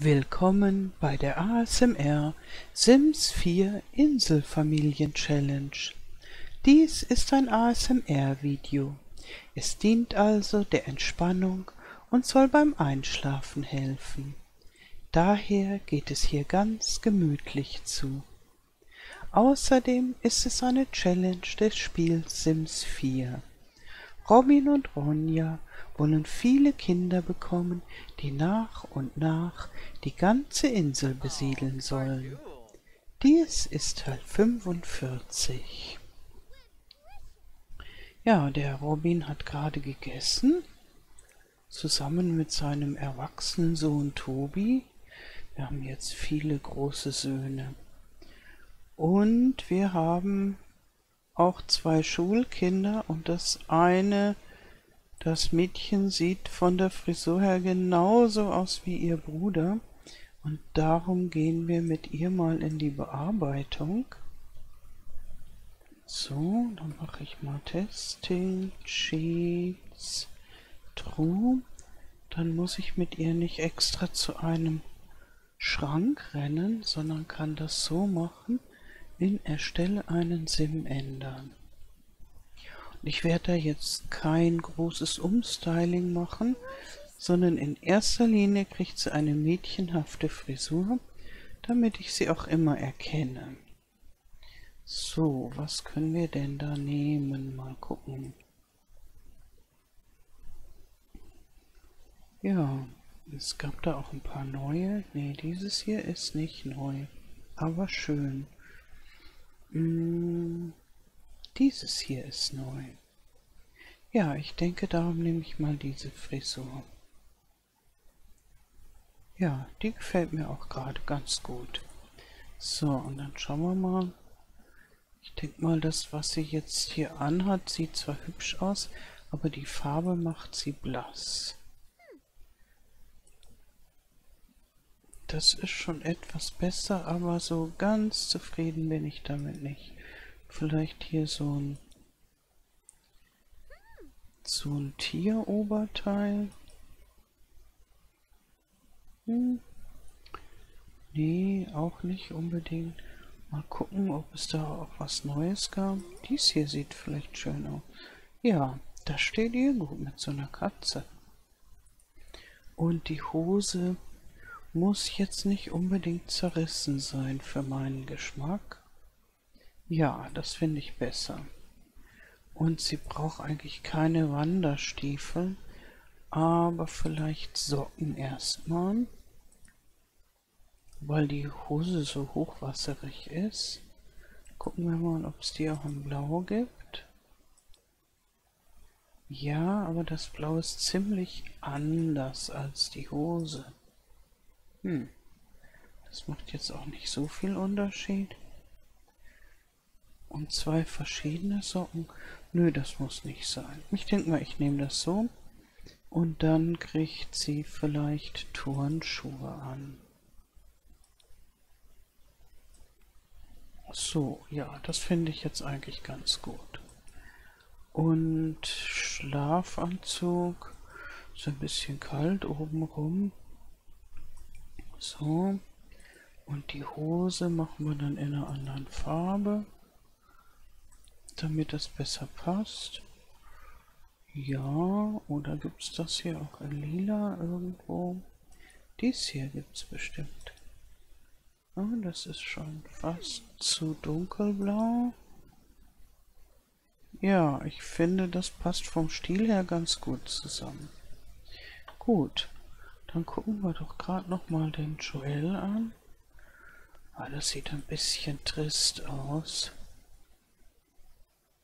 Willkommen bei der ASMR Sims 4 Inselfamilien Challenge. Dies ist ein ASMR-Video. Es dient also der Entspannung und soll beim Einschlafen helfen. Daher geht es hier ganz gemütlich zu. Außerdem ist es eine Challenge des Spiels Sims 4. Robin und Ronja wollen viele Kinder bekommen, die nach und nach die ganze Insel besiedeln sollen. Dies ist Teil 45. Ja, der Robin hat gerade gegessen, zusammen mit seinem erwachsenen Sohn Tobi. Wir haben jetzt viele große Söhne. Und wir haben auch zwei Schulkinder und das eine das Mädchen sieht von der Frisur her genauso aus wie ihr Bruder und darum gehen wir mit ihr mal in die Bearbeitung. So, dann mache ich mal Testing, Cheats, True. Dann muss ich mit ihr nicht extra zu einem Schrank rennen, sondern kann das so machen, in Erstelle einen Sim ändern. Ich werde da jetzt kein großes Umstyling machen, sondern in erster Linie kriegt sie eine mädchenhafte Frisur, damit ich sie auch immer erkenne. So, was können wir denn da nehmen? Mal gucken. Ja, es gab da auch ein paar neue. Ne, dieses hier ist nicht neu, aber schön. Hm. Dieses hier ist neu. Ja, ich denke, darum nehme ich mal diese Frisur. Ja, die gefällt mir auch gerade ganz gut. So, und dann schauen wir mal. Ich denke mal, das, was sie jetzt hier anhat, sieht zwar hübsch aus, aber die Farbe macht sie blass. Das ist schon etwas besser, aber so ganz zufrieden bin ich damit nicht. Vielleicht hier so ein so ein Tieroberteil. Hm. Nee, auch nicht unbedingt. Mal gucken, ob es da auch was Neues gab. Dies hier sieht vielleicht schön aus. Ja, das steht ihr gut mit so einer Katze. Und die Hose muss jetzt nicht unbedingt zerrissen sein für meinen Geschmack. Ja, das finde ich besser. Und sie braucht eigentlich keine Wanderstiefel, aber vielleicht Socken erstmal, weil die Hose so hochwasserig ist. Gucken wir mal, ob es die auch in Blau gibt. Ja, aber das Blau ist ziemlich anders als die Hose. Hm, das macht jetzt auch nicht so viel Unterschied. Und zwei verschiedene Socken? Nö, das muss nicht sein. Ich denke mal, ich nehme das so. Und dann kriegt sie vielleicht Turnschuhe an. So, ja, das finde ich jetzt eigentlich ganz gut. Und Schlafanzug. Ist ein bisschen kalt obenrum. So. Und die Hose machen wir dann in einer anderen Farbe damit das besser passt. Ja, oder gibt es das hier auch in lila irgendwo? Dies hier gibt es bestimmt. Oh, das ist schon fast zu dunkelblau. Ja, ich finde, das passt vom Stil her ganz gut zusammen. Gut, dann gucken wir doch gerade noch mal den Joel an. Ah, das sieht ein bisschen trist aus.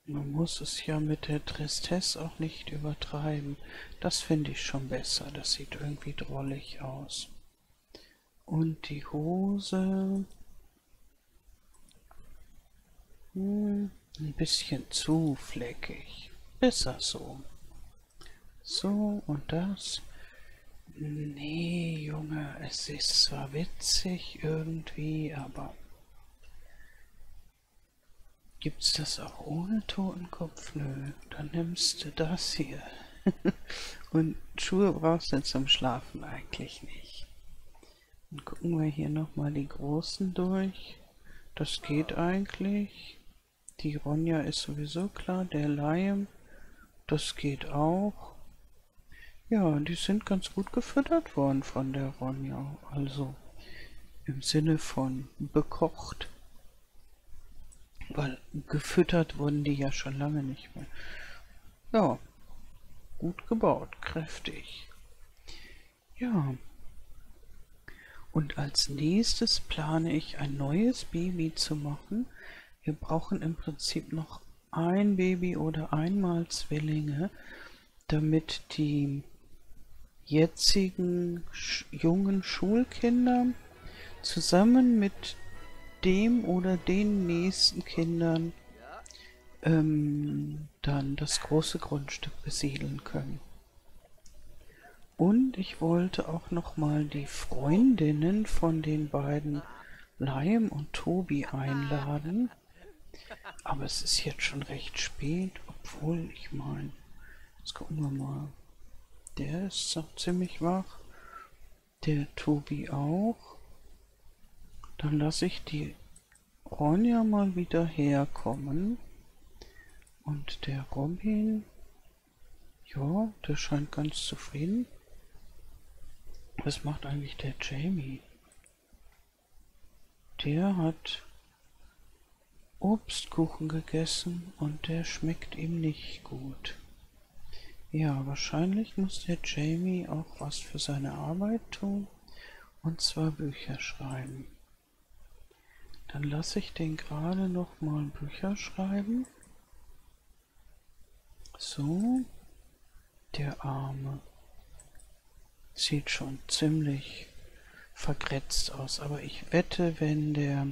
Man muss es ja mit der Tristesse auch nicht übertreiben. Das finde ich schon besser. Das sieht irgendwie drollig aus. Und die Hose... Hm, ein bisschen zu fleckig. Besser so. So, und das... Nee, Junge, es ist zwar witzig irgendwie, aber Gibt's das auch ohne Totenkopf? Nö, dann nimmst du das hier. Und Schuhe brauchst du zum Schlafen eigentlich nicht. Dann gucken wir hier nochmal die großen durch. Das geht eigentlich. Die Ronja ist sowieso klar. Der Lion, das geht auch. Ja, die sind ganz gut gefüttert worden von der Ronja. Also im Sinne von bekocht. Weil gefüttert wurden die ja schon lange nicht mehr. Ja, gut gebaut, kräftig. Ja, und als nächstes plane ich ein neues Baby zu machen. Wir brauchen im Prinzip noch ein Baby oder einmal Zwillinge, damit die jetzigen jungen Schulkinder zusammen mit dem oder den nächsten Kindern ähm, dann das große Grundstück besiedeln können. Und ich wollte auch noch mal die Freundinnen von den beiden Lime und Tobi einladen. Aber es ist jetzt schon recht spät, obwohl ich meine, jetzt gucken wir mal. Der ist noch ziemlich wach. Der Tobi auch. Dann lasse ich die Ronja mal wieder herkommen. Und der Robin, ja, der scheint ganz zufrieden. Was macht eigentlich der Jamie? Der hat Obstkuchen gegessen und der schmeckt ihm nicht gut. Ja, wahrscheinlich muss der Jamie auch was für seine Arbeit tun, und zwar Bücher schreiben. Dann lasse ich den gerade noch mal Bücher schreiben. So, der Arme. Sieht schon ziemlich vergrätzt aus, aber ich wette, wenn der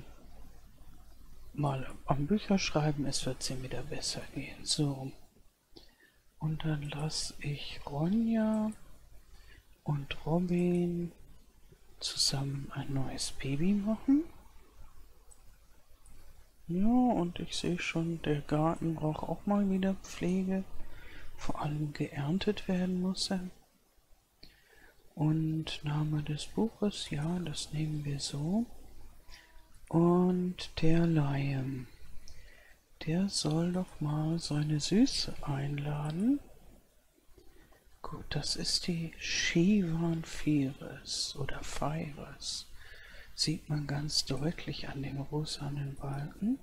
mal am Bücherschreiben ist, wird es ihm wieder besser gehen. So. Und dann lasse ich Ronja und Robin zusammen ein neues Baby machen. Ja, und ich sehe schon, der Garten braucht auch mal wieder Pflege. Vor allem geerntet werden muss er. Und Name des Buches, ja, das nehmen wir so. Und der Laie, der soll doch mal seine Süße einladen. Gut, das ist die Shivan Fires oder Fires. Sieht man ganz deutlich an dem rosanen Balken.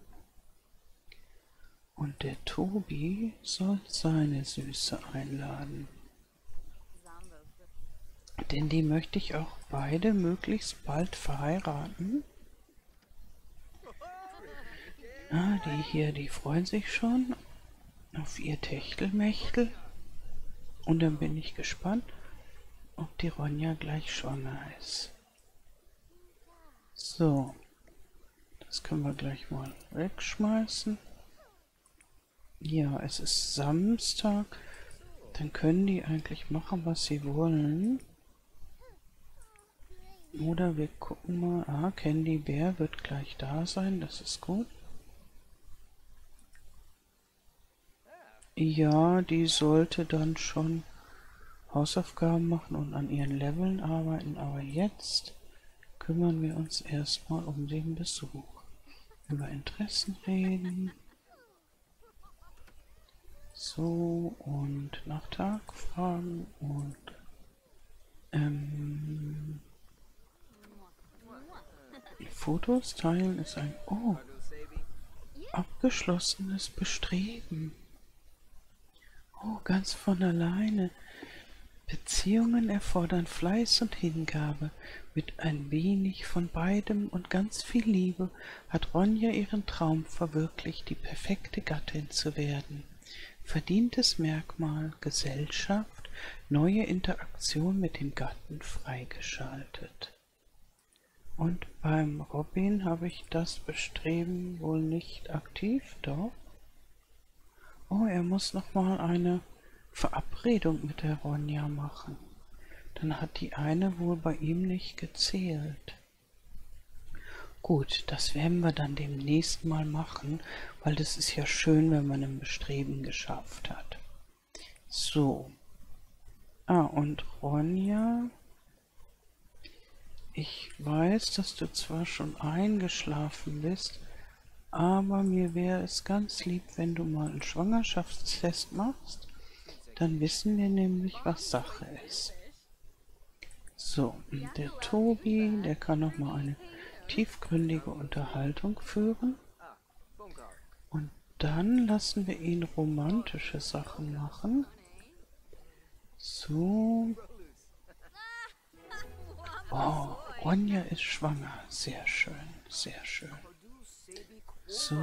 Und der Tobi soll seine Süße einladen. Denn die möchte ich auch beide möglichst bald verheiraten. Ah, die hier, die freuen sich schon auf ihr Techtelmechtel. Und dann bin ich gespannt, ob die Ronja gleich schwanger ist. So, das können wir gleich mal wegschmeißen. Ja, es ist Samstag. Dann können die eigentlich machen, was sie wollen. Oder wir gucken mal. Ah, Candy Bär wird gleich da sein. Das ist gut. Ja, die sollte dann schon Hausaufgaben machen und an ihren Leveln arbeiten. Aber jetzt kümmern wir uns erstmal um den Besuch. Über Interessen reden. So, und nach Tag fragen und ähm, Fotos teilen ist ein oh, abgeschlossenes Bestreben. Oh, ganz von alleine. Beziehungen erfordern Fleiß und Hingabe. Mit ein wenig von beidem und ganz viel Liebe hat Ronja ihren Traum verwirklicht, die perfekte Gattin zu werden. Verdientes Merkmal Gesellschaft, neue Interaktion mit dem Gatten freigeschaltet. Und beim Robin habe ich das Bestreben wohl nicht aktiv, doch. Oh, er muss noch mal eine Verabredung mit der Ronja machen. Dann hat die eine wohl bei ihm nicht gezählt. Gut, das werden wir dann demnächst mal machen, weil das ist ja schön, wenn man ein Bestreben geschafft hat. So. Ah, und Ronja Ich weiß, dass du zwar schon eingeschlafen bist, aber mir wäre es ganz lieb, wenn du mal einen Schwangerschaftstest machst. Dann wissen wir nämlich, was Sache ist. So, der Tobi, der kann noch mal eine tiefgründige Unterhaltung führen. Und dann lassen wir ihn romantische Sachen machen. So. Oh, Ronja ist schwanger. Sehr schön, sehr schön. So.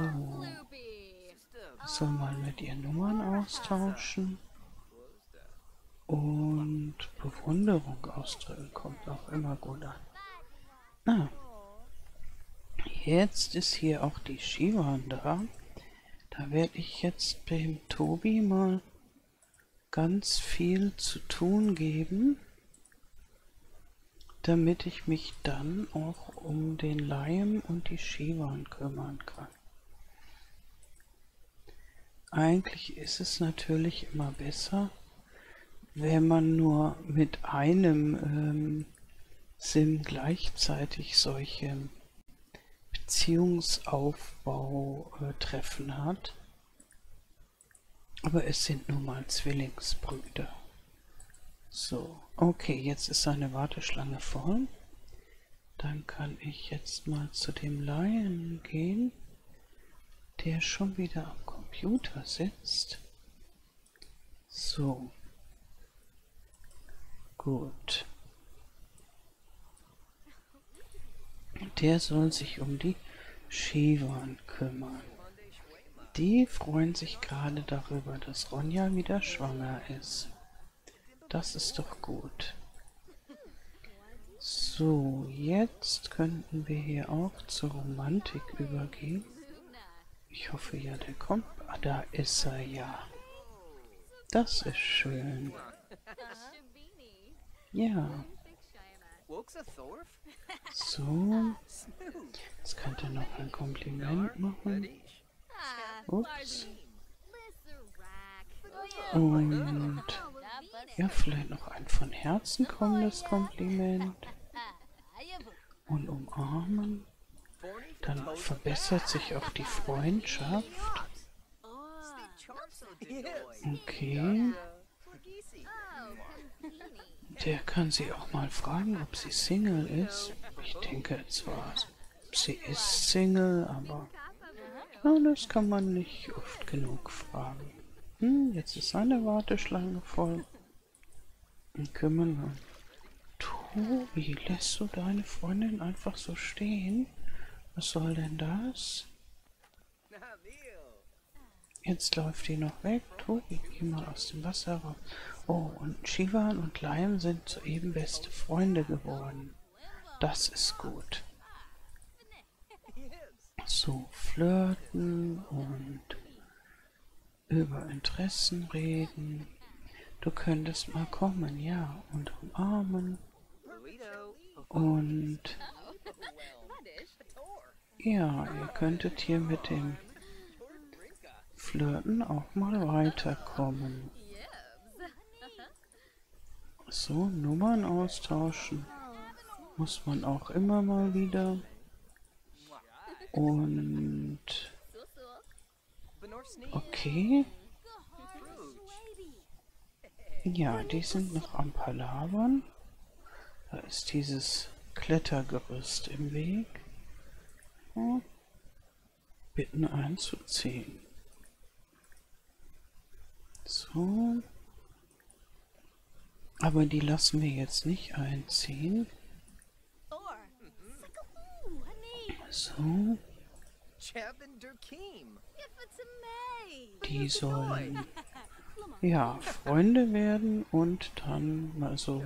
Soll man mit ihr Nummern austauschen. Und Bewunderung ausdrücken kommt auch immer gut an. Ah. Jetzt ist hier auch die Shivan da. Da werde ich jetzt dem Tobi mal ganz viel zu tun geben, damit ich mich dann auch um den Leim und die Shivan kümmern kann. Eigentlich ist es natürlich immer besser, wenn man nur mit einem ähm, Sim gleichzeitig solche Beziehungsaufbau-Treffen äh, hat. Aber es sind nun mal Zwillingsbrüder. So, okay, jetzt ist seine Warteschlange voll. Dann kann ich jetzt mal zu dem Laien gehen, der schon wieder am Computer sitzt. So, Gut. Der soll sich um die Shivan kümmern. Die freuen sich gerade darüber, dass Ronja wieder schwanger ist. Das ist doch gut. So, jetzt könnten wir hier auch zur Romantik übergehen. Ich hoffe ja, der kommt. Ah, da ist er ja. Das ist schön. Ja. So. Jetzt könnte er noch ein Kompliment machen. Ups. Und ja, vielleicht noch ein von Herzen kommendes Kompliment. Und umarmen. Dann verbessert sich auch die Freundschaft. Okay. Der kann sie auch mal fragen, ob sie Single ist. Ich denke zwar, sie ist Single, aber ja, das kann man nicht oft genug fragen. Hm, jetzt ist seine Warteschlange voll. Dann kümmern wir. Tobi, lässt du deine Freundin einfach so stehen? Was soll denn das? Jetzt läuft die noch weg. Tobi, geh mal aus dem Wasser raus. Oh, und Shivan und Lime sind soeben beste Freunde geworden. Das ist gut. So, flirten und über Interessen reden. Du könntest mal kommen, ja, und umarmen. Und ja, ihr könntet hier mit dem Flirten auch mal weiterkommen. So, Nummern austauschen muss man auch immer mal wieder. Und okay. Ja, die sind noch am Palavern. Da ist dieses Klettergerüst im Weg. Bitten einzuziehen. So. Aber die lassen wir jetzt nicht einziehen. So. Die sollen ja Freunde werden und dann also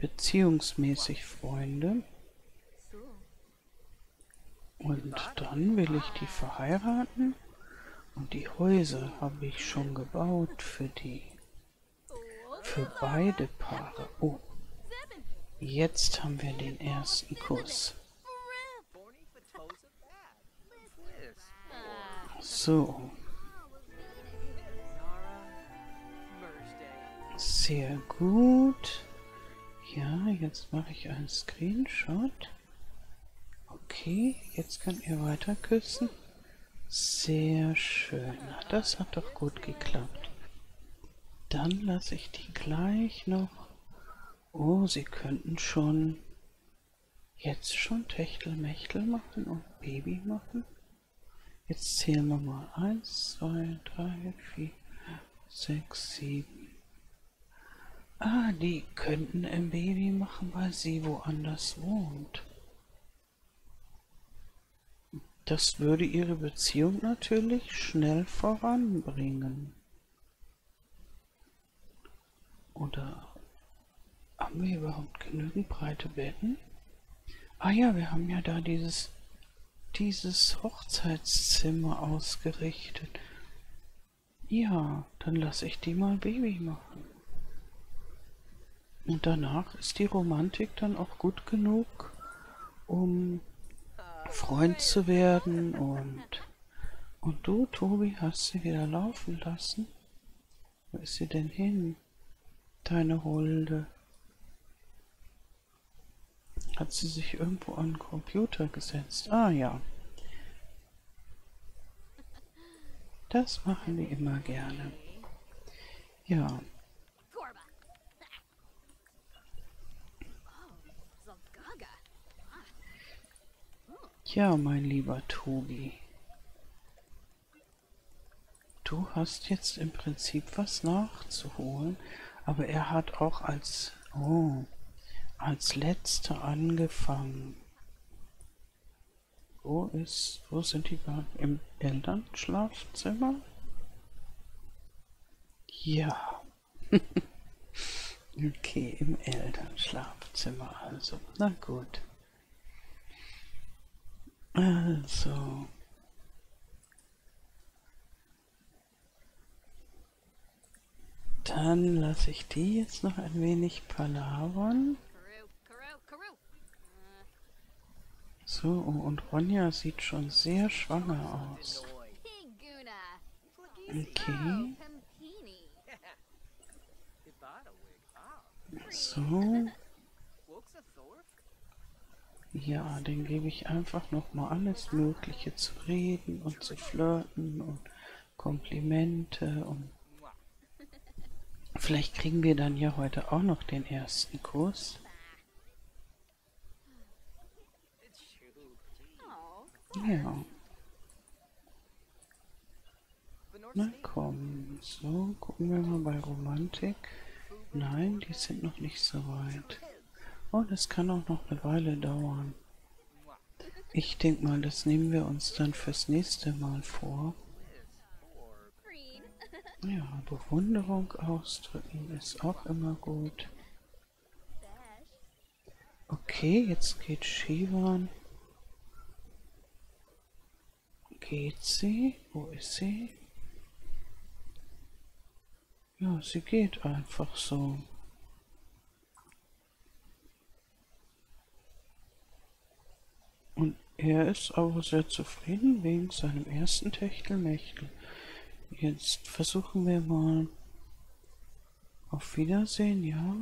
beziehungsmäßig Freunde. Und dann will ich die verheiraten und die Häuser habe ich schon gebaut für die. Für beide Paare. Oh. Jetzt haben wir den ersten Kuss. So. Sehr gut. Ja, jetzt mache ich einen Screenshot. Okay, jetzt könnt ihr weiter küssen. Sehr schön. Das hat doch gut geklappt. Dann lasse ich die gleich noch. Oh, sie könnten schon jetzt schon Techtelmechtel machen und Baby machen. Jetzt zählen wir mal. Eins, zwei, drei, vier, sechs, sieben. Ah, die könnten ein Baby machen, weil sie woanders wohnt. Das würde ihre Beziehung natürlich schnell voranbringen. Oder haben wir überhaupt genügend breite Betten? Ah ja, wir haben ja da dieses, dieses Hochzeitszimmer ausgerichtet. Ja, dann lasse ich die mal Baby machen. Und danach ist die Romantik dann auch gut genug, um Freund zu werden und und du, Tobi, hast sie wieder laufen lassen? Wo ist sie denn hin? Deine Holde. Hat sie sich irgendwo an den Computer gesetzt? Ah ja. Das machen die immer gerne. Ja. Ja, mein lieber Tobi. Du hast jetzt im Prinzip was nachzuholen, aber er hat auch als, oh, als letzter angefangen. Wo ist, wo sind die gerade? Im Elternschlafzimmer? Ja. okay, im Elternschlafzimmer also. Na gut. Also. Dann lasse ich die jetzt noch ein wenig palavern. So, und Ronja sieht schon sehr schwanger aus. Okay. So. Ja, den gebe ich einfach noch mal alles Mögliche zu reden und zu flirten und Komplimente und vielleicht kriegen wir dann ja heute auch noch den ersten Kurs. Ja. Na komm, so, gucken wir mal bei Romantik. Nein, die sind noch nicht so weit. Oh, das kann auch noch eine Weile dauern. Ich denke mal, das nehmen wir uns dann fürs nächste Mal vor. Ja, Bewunderung ausdrücken ist auch immer gut. Okay, jetzt geht Shivan. Geht sie? Wo ist sie? Ja, sie geht einfach so. Und er ist aber sehr zufrieden wegen seinem ersten Techtelmechtel. Jetzt versuchen wir mal auf Wiedersehen, ja.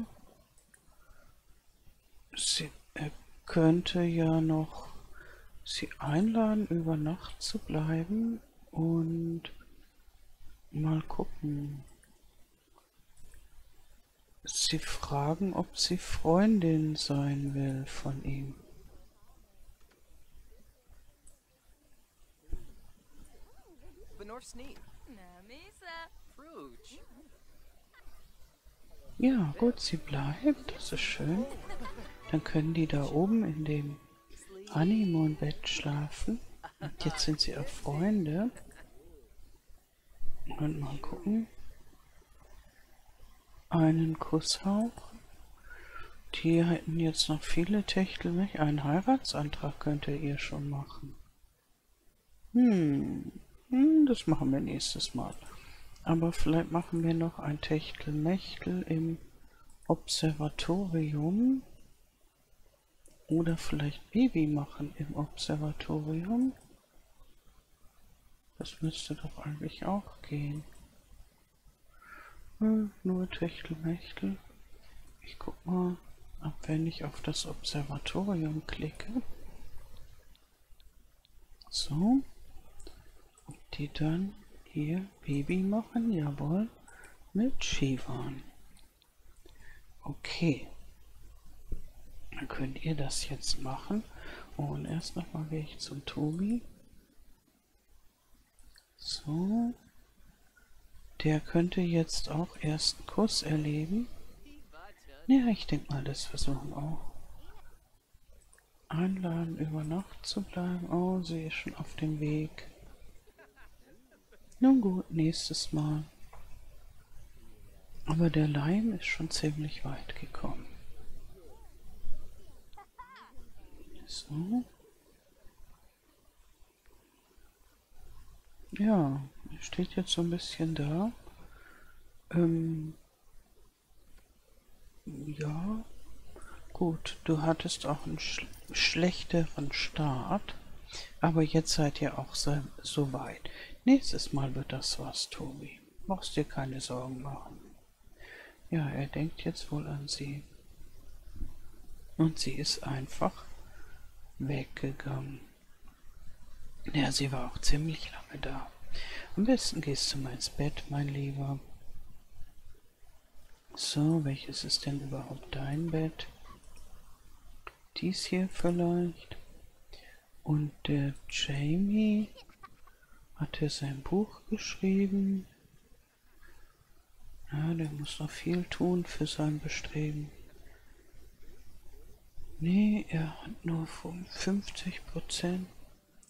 Sie, er könnte ja noch sie einladen, über Nacht zu bleiben und mal gucken. Sie fragen, ob sie Freundin sein will von ihm. Ja, gut, sie bleibt, das ist schön. Dann können die da oben in dem Honeymoon-Bett schlafen. Und jetzt sind sie auch Freunde. Und mal gucken. Einen Kusshauch. Die hätten jetzt noch viele Techtel, nicht? Einen Heiratsantrag könnte ihr schon machen. Hm. Hm, das machen wir nächstes Mal. Aber vielleicht machen wir noch ein Techtelmechtel im Observatorium. Oder vielleicht Baby machen im Observatorium. Das müsste doch eigentlich auch gehen. Hm, nur Techtelmechtel. Ich guck mal. Ab wenn ich auf das Observatorium klicke. So. Und die dann hier Baby machen, jawohl, mit Shivan. Okay. Dann könnt ihr das jetzt machen. Und erst nochmal gehe ich zum Tobi. So. Der könnte jetzt auch ersten Kuss erleben. Ja, ich denke mal, das versuchen auch. Einladen, über Nacht zu bleiben. Oh, sie ist schon auf dem Weg. Nun gut, nächstes Mal. Aber der Leim ist schon ziemlich weit gekommen. So. Ja, steht jetzt so ein bisschen da. Ähm, ja, gut, du hattest auch einen sch schlechteren Start, aber jetzt seid ihr auch so, so weit. Nächstes Mal wird das was, Tobi. Brauchst dir keine Sorgen machen. Ja, er denkt jetzt wohl an sie. Und sie ist einfach weggegangen. Ja, sie war auch ziemlich lange da. Am besten gehst du mal ins Bett, mein Lieber. So, welches ist denn überhaupt dein Bett? Dies hier vielleicht. Und der Jamie hat er sein Buch geschrieben. Ja, der muss noch viel tun für sein Bestreben. Nee, er hat nur 50 Prozent.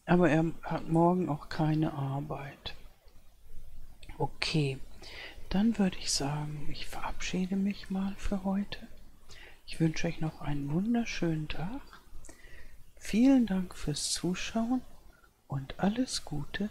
Aber er hat morgen auch keine Arbeit. Okay, dann würde ich sagen, ich verabschiede mich mal für heute. Ich wünsche euch noch einen wunderschönen Tag. Vielen Dank fürs Zuschauen und alles Gute